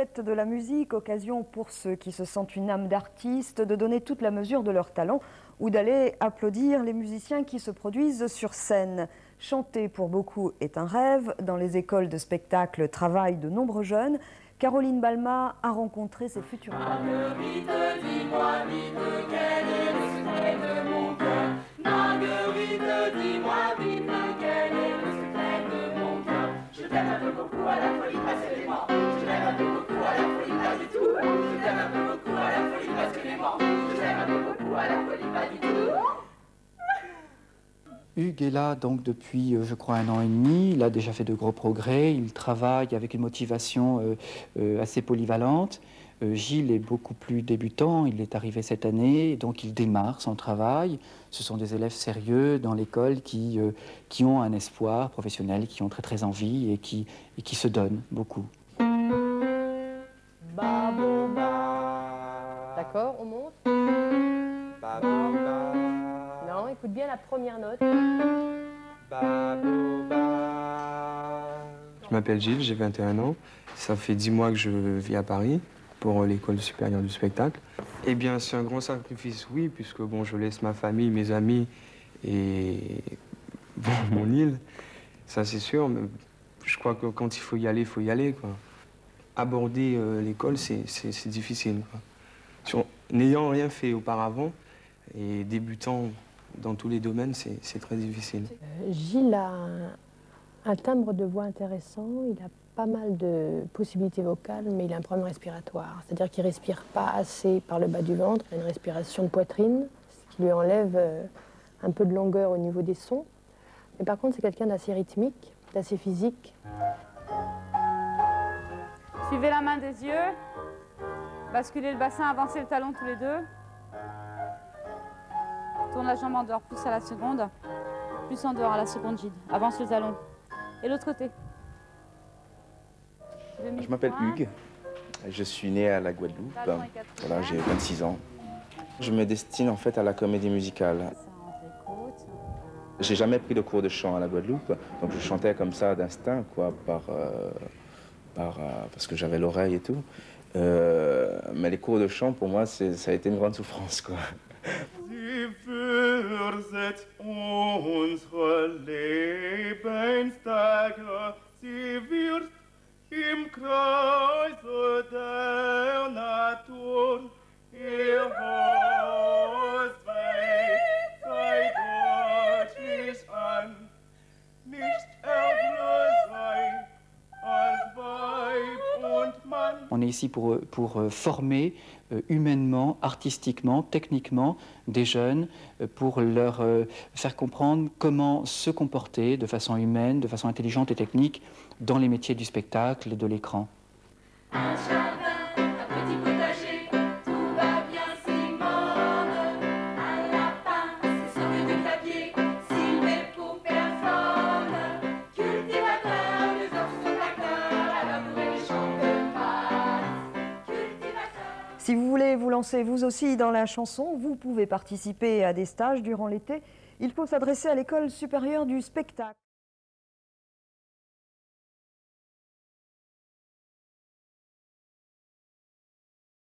fête de la musique, occasion pour ceux qui se sentent une âme d'artiste de donner toute la mesure de leur talent ou d'aller applaudir les musiciens qui se produisent sur scène. Chanter pour beaucoup est un rêve. Dans les écoles de spectacle travaillent de nombreux jeunes. Caroline Balma a rencontré ses futurs Marguerite, dis-moi vite quel est le secret de mon cœur? Je t'aime un peu beaucoup à la Hugues est là donc depuis, euh, je crois, un an et demi. Il a déjà fait de gros progrès. Il travaille avec une motivation euh, euh, assez polyvalente. Euh, Gilles est beaucoup plus débutant. Il est arrivé cette année, donc il démarre son travail. Ce sont des élèves sérieux dans l'école qui, euh, qui ont un espoir professionnel, qui ont très très envie et qui, et qui se donnent beaucoup. D'accord, on monte. Écoute bien la première note. Je m'appelle Gilles, j'ai 21 ans. Ça fait 10 mois que je vis à Paris pour l'école supérieure du spectacle. Eh bien, c'est un grand sacrifice, oui, puisque bon, je laisse ma famille, mes amis et mon île. Ça, c'est sûr, mais je crois que quand il faut y aller, il faut y aller. Aborder euh, l'école, c'est difficile. N'ayant rien fait auparavant et débutant dans tous les domaines, c'est très difficile. Euh, Gilles a un, un timbre de voix intéressant. Il a pas mal de possibilités vocales, mais il a un problème respiratoire. C'est-à-dire qu'il respire pas assez par le bas du ventre. Il a une respiration de poitrine, ce qui lui enlève euh, un peu de longueur au niveau des sons. Mais par contre, c'est quelqu'un d'assez rythmique, d'assez physique. Suivez la main des yeux. Basculez le bassin, avancez le talon tous les deux. Tourne la jambe en dehors, plus à la seconde. Plus en dehors à la seconde, Gilles. Avance le talon. Et l'autre côté. Je m'appelle Hugues, je suis né à la Guadeloupe, voilà, j'ai fers. 26 ans. Je me destine en fait à la comédie musicale. J'ai jamais pris de cours de chant à la Guadeloupe, donc je chantais comme ça d'instinct, quoi, par, euh, par, euh, parce que j'avais l'oreille et tout. Euh, mais les cours de chant, pour moi, ça a été une grande souffrance, quoi. Versetzt unsere Lebenstage, sie wird im Kreise On est ici pour, pour euh, former euh, humainement, artistiquement, techniquement des jeunes, euh, pour leur euh, faire comprendre comment se comporter de façon humaine, de façon intelligente et technique dans les métiers du spectacle et de l'écran. Vous lancer vous aussi dans la chanson, vous pouvez participer à des stages durant l'été. Il faut s'adresser à l'école supérieure du spectacle.